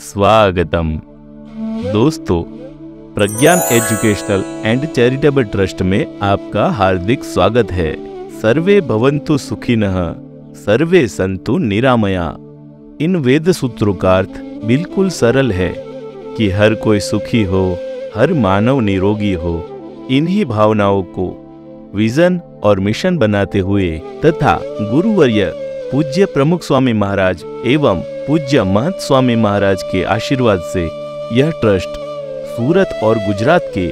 स्वागतम। दोस्तों, Pragyan educational and charitable trust में आपका हार्दिक स्वागत है। सर्वे भवन्तु सुखिनः, सर्वे संतु निरामया। इन वेद सूत्रों का अर्थ बिल्कुल सरल है कि हर कोई सुखी हो, हर मानव निरोगी हो। इन्हीं भावनाओं को विजन और मिशन बनाते हुए तथा गुरुवर्य पूज्य प्रमुख स्वामी महाराज एवं पूज्य महंत स्वामी महाराज के आशीर्वाद से यह ट्रस्ट सूरत और गुजरात के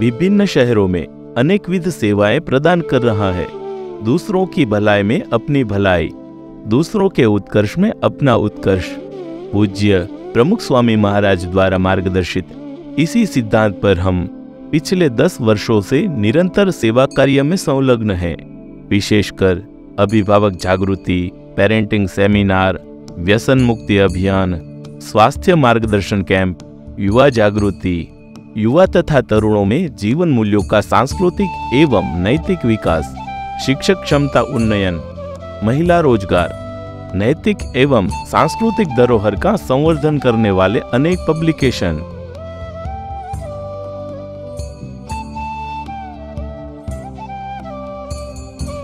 विभिन्न शहरों में अनेकविध सेवाएँ प्रदान कर रहा है। दूसरों की भलाई में अपनी भलाई, दूसरों के उत्कर्ष में अपना उत्कर्ष। पूज्य प्रमुख स्वामी महाराज द्वारा मार्गदर्शित इसी सिद्धांत पर हम पिछले दस वर्षों से निरंतर सेवा कार्य में संलग्न हैं। विशेषकर अभिभावक जागृति पेरेंटिंग सेमिनार व्यसन मुक्ति अभियान, स्वास्थ्य मार्गदर्शन कैंप, युवा जागृति, युवा तथा तरुणों में जीवन मूल्यों का सांस्कृतिक एवं नैतिक विकास, शिक्षक क्षमता उन्नयन, महिला रोज़गार, नैतिक एवं सांस्कृतिक धरोहर का संवर्धन करने वाले अनेक पब्लिकेशन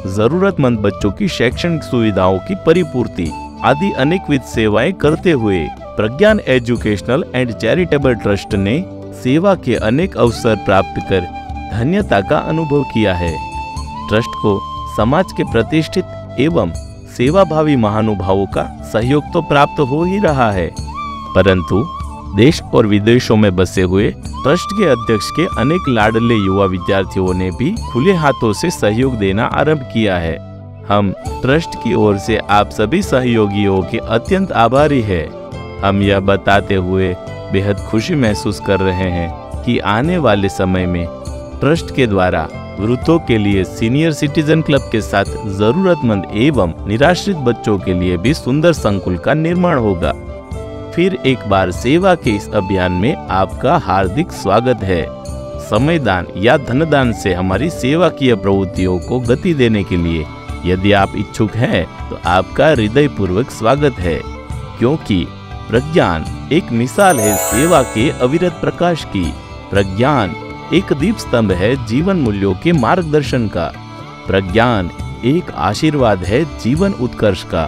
जरूरतमंद बच्चों की शैक्षणिक सुविधाओं की परिपूर्ति आदि अनेकविध सेवाएँ करते हुए Pragyan educational and charitable trust ने सेवा के अनेक अवसर प्राप्त कर धन्यता का अनुभव किया है। ट्रस्ट को समाज के प्रतिष्ठित एवं सेवाभावी महानुभावों का सहयोग तो प्राप्त हो ही रहा है, परंतु देश और विदेशों में बसे हुए ट्रस्ट के अध्यक्ष के अनेक लाडले युवा विद्यार्थियों ने भी खुले हाथों से सहयोग देना आरंभ किया है। हम ट्रस्ट की ओर से आप सभी सहयोगियों के अत्यंत आभारी है। हम यह बताते हुए बेहद खुशी महसूस कर रहे हैं कि आने वाले समय में ट्रस्ट के द्वारा वृद्धों के लिए सीनियर सिटीजन क्लब के साथ जरूरतमंद एवं निराश्रित बच्चों के लिए भी सुंदर संकुल का निर्माण होगा। फिर एक बार सेवा के इस अभियान में आपका हार्दिक स्वागत है। समय दान या धनदान से हमारी सेवा की प्रवृत्तियों को गति देने के लिए यदि आप इच्छुक हैं तो आपका हृदय पूर्वक स्वागत है। क्योंकि प्रज्ञान एक मिसाल है सेवा के अविरत प्रकाश की। प्रज्ञान एक दीप स्तंभ है जीवन मूल्यों के मार्गदर्शन का। प्रज्ञान एक आशीर्वाद है जीवन उत्कर्ष का।